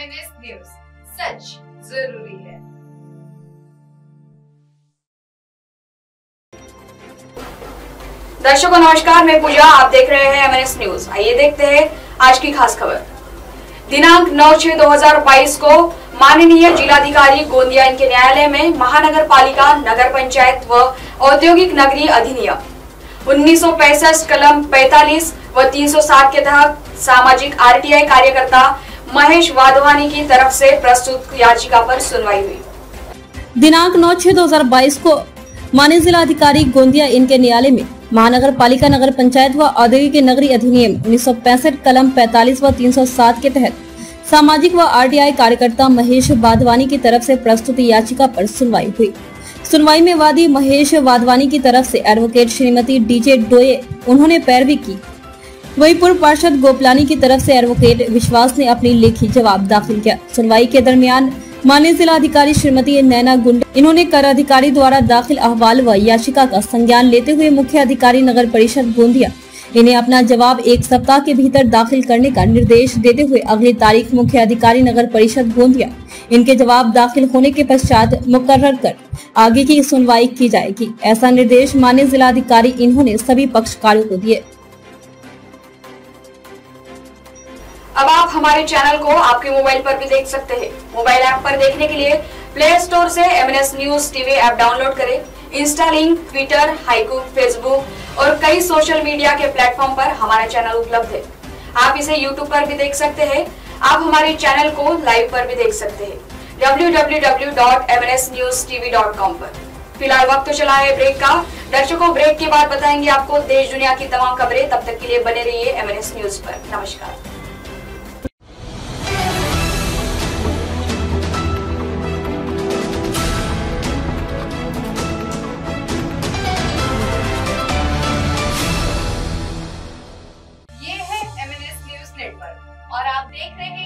News सच ज़रूरी है। दर्शकों, नमस्कार, मैं पूजा, आप देख रहे हैं एमएनएस न्यूज़ आइए देखते हैं आज की खास खबर। दिनांक 9 छह 2022 को माननीय जिलाधिकारी गोंदिया इनके न्यायालय में महानगर पालिका नगर पंचायत व औद्योगिक नगरी अधिनियम। उन्नीस सौ पैंसठ कलम 45 व 360 के तहत सामाजिक आरटीआई कार्यकर्ता महेश वाधवानी की तरफ़ से प्रस्तुत याचिका पर सुनवाई हुई। दिनांक 9 छह 2022 को माननीय जिला अधिकारी गोंदिया इनके न्यायालय में महानगर पालिका नगर पंचायत व औद्योगिक नगरी अधिनियम उन्नीस सौ पैंसठ कलम 45 व 307 के तहत सामाजिक व आरटीआई कार्यकर्ता महेश वाधवानी की तरफ़ से प्रस्तुत याचिका पर सुनवाई हुई। सुनवाई में वादी महेश वाधवानी की तरफ़ से एडवोकेट श्रीमती डीजे डोये, उन्होंने पैरवी की। वहीं पूर्व पार्षद गोपलानी की तरफ़ से एडवोकेट विश्वास ने अपनी लेखी जवाब दाखिल किया। सुनवाई के दरमियान माननीय जिला अधिकारी श्रीमती नैना गुंड, इन्होंने कर अधिकारी द्वारा दाखिल अहवाल व याचिका का संज्ञान लेते हुए मुख्य अधिकारी नगर परिषद गोंदिया। इन्हें अपना जवाब एक सप्ताह के भीतर दाखिल करने का निर्देश देते हुए अगली तारीख मुख्य अधिकारी नगर परिषद गोंदिया। इनके जवाब दाखिल होने के पश्चात मुकर्र कर आगे की सुनवाई की जाएगी। ऐसा निर्देश माननीय जिलाधिकारी इन्होंने सभी पक्षकारों को दिए। अब आप हमारे चैनल को आपके मोबाइल पर भी देख सकते हैं। मोबाइल ऐप पर देखने के लिए प्ले स्टोर से M N S news TV app download करें। इंस्टा लिंक ट्विटर हाइकू फेसबुक और कई सोशल मीडिया के प्लेटफॉर्म पर हमारा चैनल उपलब्ध है। आप इसे यूट्यूब पर भी देख सकते हैं। आप हमारे चैनल को लाइव पर भी देख सकते हैं। www.mnsnewstv.com पर। फ़िलहाल वक्त तो चला है ब्रेक का। दर्शकों ब्रेक के बाद बताएँगे आपको देश दुनिया की तमाम खबरें। तब तक के लिए बने रहिए एमएनएस न्यूज़ पर। नमस्कार। देख रहे हैं